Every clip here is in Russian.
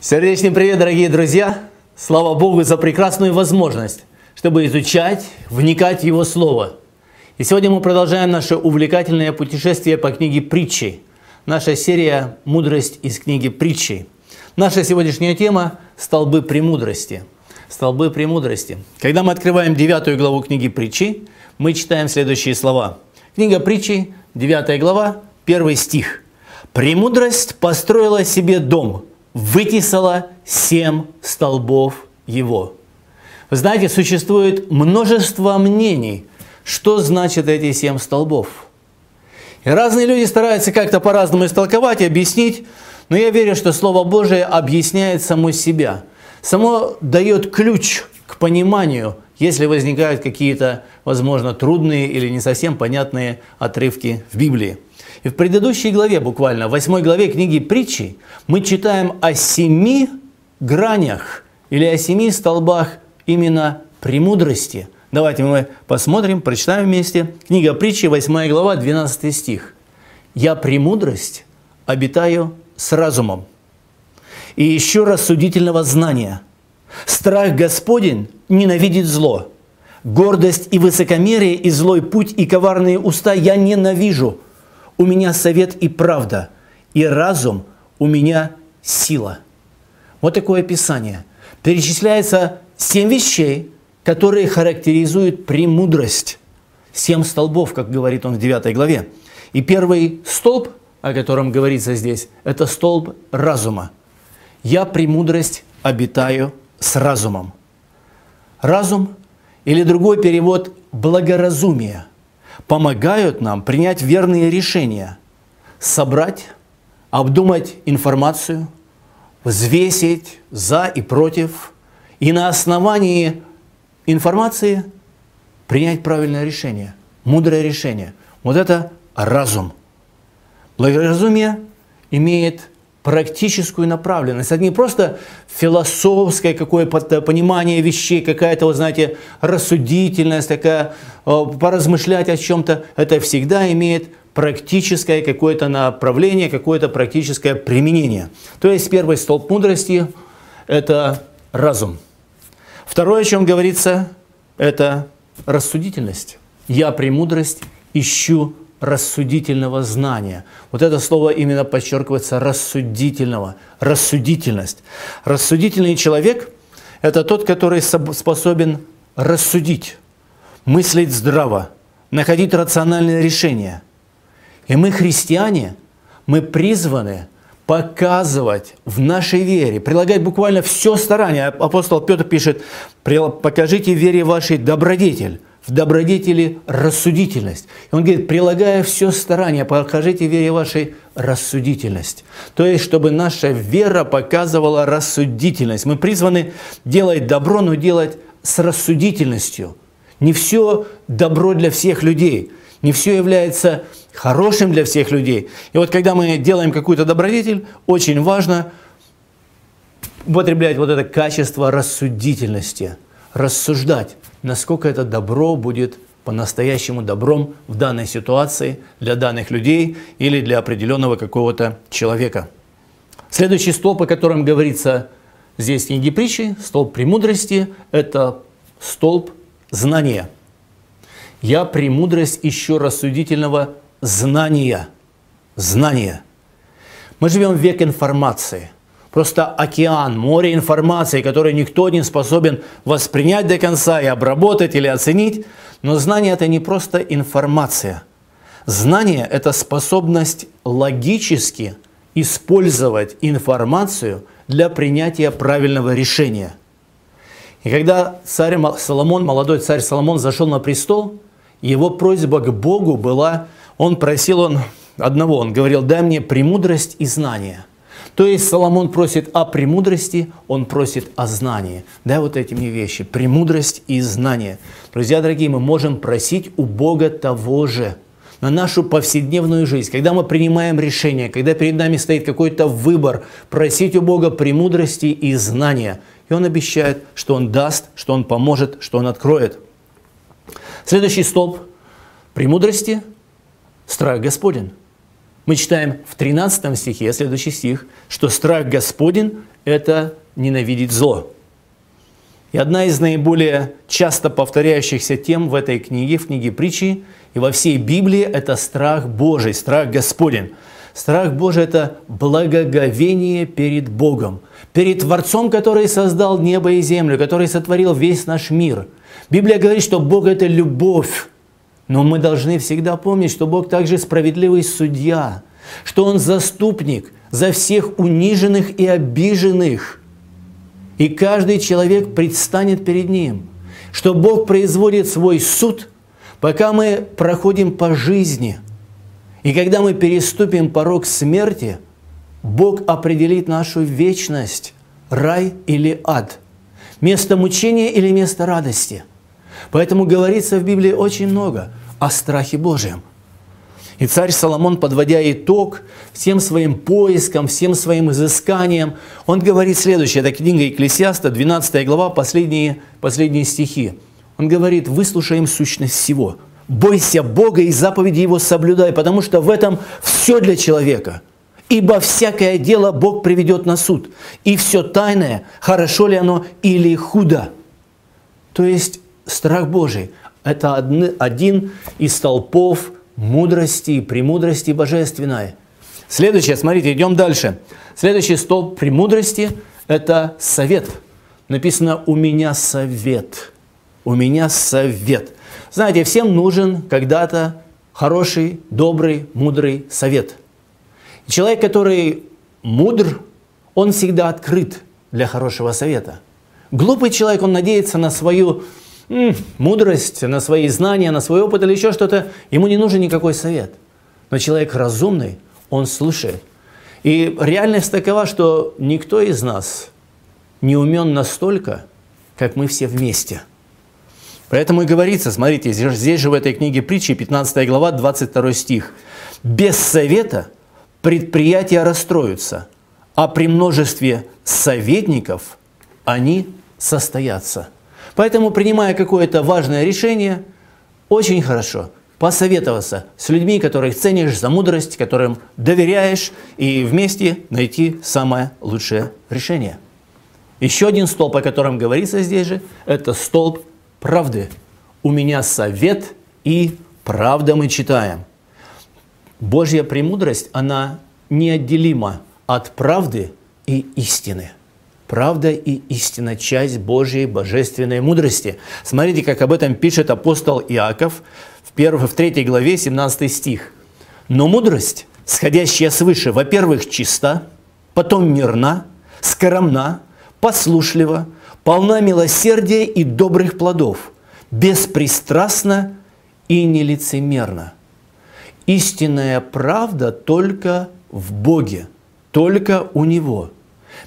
Сердечный привет, дорогие друзья! Слава Богу за прекрасную возможность, чтобы изучать, вникать в Его Слово. И сегодня мы продолжаем наше увлекательное путешествие по книге притчи. Наша серия «Мудрость из книги притчи». Наша сегодняшняя тема – «Столбы премудрости». Столбы премудрости. Когда мы открываем девятую главу книги притчи, мы читаем следующие слова. Книга притчи, девятая глава, первый стих. «Премудрость построила себе дом, вытесала семь столбов его. Вы знаете, существует множество мнений, что значит эти семь столбов. И разные люди стараются как-то по-разному истолковать, объяснить, но я верю, что Слово Божие объясняет само себя. Само дает ключ к пониманию, если возникают какие-то, возможно, трудные или не совсем понятные отрывки в Библии. И в предыдущей главе, буквально, в восьмой главе книги притчи, мы читаем о семи гранях или о семи столбах именно премудрости. Давайте мы посмотрим, прочитаем вместе. Книга притчи, 8 глава, 12 стих. «Я премудрость обитаю с разумом, и ищу рассудительного знания. Страх Господень ненавидит зло. Гордость и высокомерие, и злой путь, и коварные уста я ненавижу. У меня совет и правда, и разум у меня сила. Вот такое описание. Перечисляется семь вещей, которые характеризуют премудрость. Семь столбов, как говорит он в 9 главе. И первый столб, о котором говорится здесь, это столб разума. «Я премудрость обитаю с разумом». Разум или другой перевод «благоразумие» помогают нам принять верные решения, собрать, обдумать информацию, взвесить за и против, и на основании информации принять правильное решение, мудрое решение. Вот это разум. Благоразумие имеет практическую направленность. Это не просто философское какое-то понимание вещей, какая-то, вот знаете, рассудительность, такая, э, поразмышлять о чем-то. Это всегда имеет практическое какое-то направление, какое-то практическое применение. То есть первый столб мудрости – это разум. Второе, о чем говорится, это рассудительность. Я премудрость ищу рассудительного знания. Вот это слово именно подчеркивается рассудительного, рассудительность. Рассудительный человек – это тот, который способен рассудить, мыслить здраво, находить рациональные решения. И мы, христиане, мы призваны показывать в нашей вере, прилагать буквально все старание. Апостол Петр пишет, покажите вере вашей добродетель, в добродетели рассудительность. И он говорит, прилагая все старание, покажите вере вашей рассудительность. То есть, чтобы наша вера показывала рассудительность. Мы призваны делать добро, но делать с рассудительностью. Не все добро для всех людей, не все является хорошим для всех людей. И вот когда мы делаем какую-то добродетель, очень важно употреблять вот это качество рассудительности, рассуждать насколько это добро будет по-настоящему добром в данной ситуации для данных людей или для определенного какого-то человека. Следующий столб, о котором говорится здесь в книге притчи, столб премудрости, это столб знания. Я премудрость ищу рассудительного знания. Знания. Мы живем в век информации – просто океан, море информации, который никто не способен воспринять до конца и обработать или оценить. Но знание – это не просто информация. Знание – это способность логически использовать информацию для принятия правильного решения. И когда царь Соломон, молодой царь Соломон зашел на престол, его просьба к Богу была, он просил он одного, он говорил, дай мне премудрость и знание – то есть Соломон просит о премудрости, он просит о знании. Да, вот эти мне вещи, премудрость и знание. Друзья дорогие, мы можем просить у Бога того же на нашу повседневную жизнь, когда мы принимаем решение, когда перед нами стоит какой-то выбор, просить у Бога премудрости и знания. И Он обещает, что Он даст, что Он поможет, что Он откроет. Следующий столб премудрости – страх Господень. Мы читаем в 13 стихе, следующий стих, что страх Господень – это ненавидеть зло. И одна из наиболее часто повторяющихся тем в этой книге, в книге притчи и во всей Библии, это страх Божий, страх Господень. Страх Божий – это благоговение перед Богом, перед Творцом, который создал небо и землю, который сотворил весь наш мир. Библия говорит, что Бог – это любовь. Но мы должны всегда помнить, что Бог также справедливый судья, что Он заступник за всех униженных и обиженных – и каждый человек предстанет перед Ним, что Бог производит свой суд, пока мы проходим по жизни. И когда мы переступим порог смерти, Бог определит нашу вечность, рай или ад, место мучения или место радости. Поэтому говорится в Библии очень много о страхе Божьем – и царь Соломон, подводя итог всем своим поискам, всем своим изысканиям, он говорит следующее, это книга Екклесиаста, 12 глава, последние, последние стихи. Он говорит, выслушаем сущность всего. Бойся Бога и заповеди Его соблюдай, потому что в этом все для человека. Ибо всякое дело Бог приведет на суд, и все тайное, хорошо ли оно или худо. То есть страх Божий – это один из столпов мудрости и премудрости божественной. Следующее, смотрите, идем дальше. Следующий столб премудрости – это совет. Написано «у меня совет». «У меня совет». Знаете, всем нужен когда-то хороший, добрый, мудрый совет. Человек, который мудр, он всегда открыт для хорошего совета. Глупый человек, он надеется на свою мудрость, на свои знания, на свой опыт или еще что-то, ему не нужен никакой совет. Но человек разумный, он слушает. И реальность такова, что никто из нас не умен настолько, как мы все вместе. Поэтому и говорится, смотрите, здесь же в этой книге притчи, 15 глава, 22 стих. «Без совета предприятия расстроятся, а при множестве советников они состоятся». Поэтому, принимая какое-то важное решение, очень хорошо посоветоваться с людьми, которых ценишь за мудрость, которым доверяешь, и вместе найти самое лучшее решение. Еще один столб, о котором говорится здесь же, это столб правды. У меня совет и правда мы читаем. Божья премудрость, она неотделима от правды и истины. Правда и истина – часть Божьей божественной мудрости. Смотрите, как об этом пишет апостол Иаков в, 1, в 3 главе 17 стих. «Но мудрость, сходящая свыше, во-первых, чиста, потом мирна, скромна, послушлива, полна милосердия и добрых плодов, беспристрастна и нелицемерна. Истинная правда только в Боге, только у Него –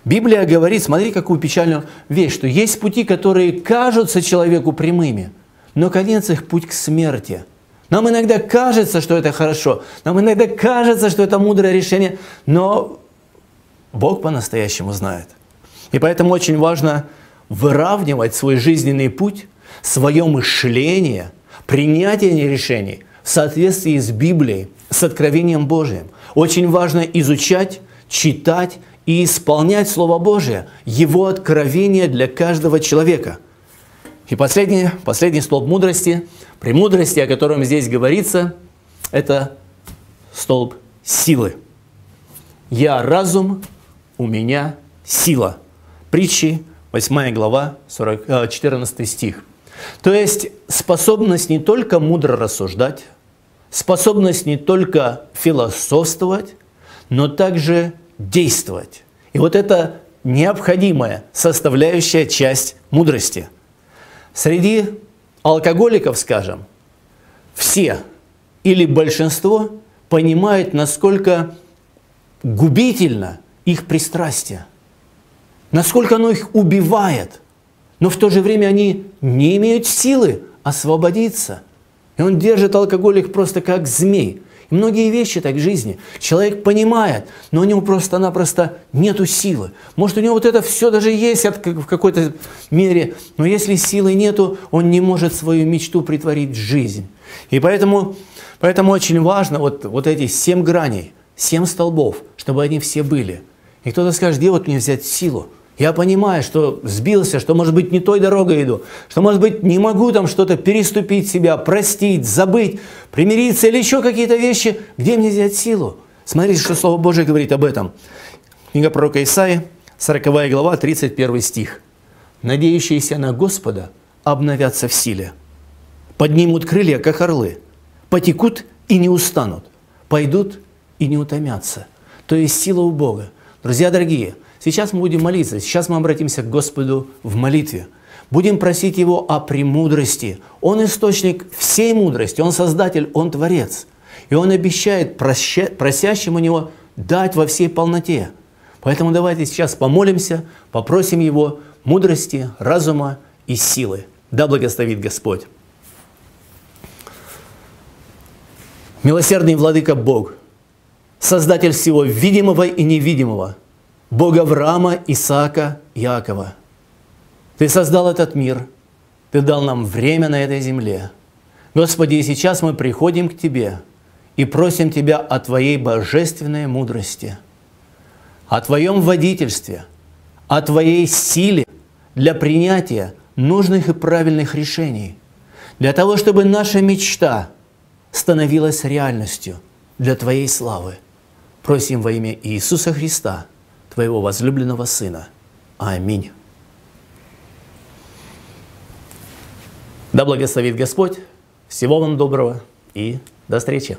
Библия говорит, смотри, какую печальную вещь, что есть пути, которые кажутся человеку прямыми, но конец их путь к смерти. Нам иногда кажется, что это хорошо, нам иногда кажется, что это мудрое решение, но Бог по-настоящему знает. И поэтому очень важно выравнивать свой жизненный путь, свое мышление, принятие решений в соответствии с Библией, с откровением Божиим. Очень важно изучать, читать и исполнять Слово Божие, Его откровение для каждого человека. И последний, последний столб мудрости, премудрости, о котором здесь говорится, это столб силы. «Я разум, у меня сила». Притчи, 8 глава, 40, 14 э, стих. То есть способность не только мудро рассуждать, способность не только философствовать, но также действовать. И вот это необходимая составляющая часть мудрости. Среди алкоголиков, скажем, все или большинство понимают, насколько губительно их пристрастие, насколько оно их убивает, но в то же время они не имеют силы освободиться. И он держит алкоголик просто как змей – многие вещи так в жизни. Человек понимает, но у него просто-напросто нету силы. Может, у него вот это все даже есть в какой-то мере, но если силы нету, он не может свою мечту притворить в жизнь. И поэтому, поэтому очень важно вот, вот эти семь граней, семь столбов, чтобы они все были. И кто-то скажет, где вот мне взять силу? Я понимаю, что сбился, что, может быть, не той дорогой иду, что, может быть, не могу там что-то переступить себя, простить, забыть, примириться или еще какие-то вещи. Где мне взять силу? Смотрите, что Слово Божие говорит об этом. Книга пророка Исаия, 40 глава, 31 стих. «Надеющиеся на Господа обновятся в силе, поднимут крылья, как орлы, потекут и не устанут, пойдут и не утомятся». То есть сила у Бога. Друзья дорогие, сейчас мы будем молиться, сейчас мы обратимся к Господу в молитве. Будем просить Его о премудрости. Он источник всей мудрости, Он Создатель, Он Творец. И Он обещает просящим у Него дать во всей полноте. Поэтому давайте сейчас помолимся, попросим Его мудрости, разума и силы. Да благословит Господь. Милосердный Владыка Бог, Создатель всего видимого и невидимого, Бог Авраама, Исаака, Иакова. Ты создал этот мир, Ты дал нам время на этой земле. Господи, и сейчас мы приходим к Тебе и просим Тебя о Твоей божественной мудрости, о Твоем водительстве, о Твоей силе для принятия нужных и правильных решений, для того, чтобы наша мечта становилась реальностью для Твоей славы. Просим во имя Иисуса Христа, Твоего возлюбленного Сына. Аминь. Да благословит Господь. Всего вам доброго и до встречи.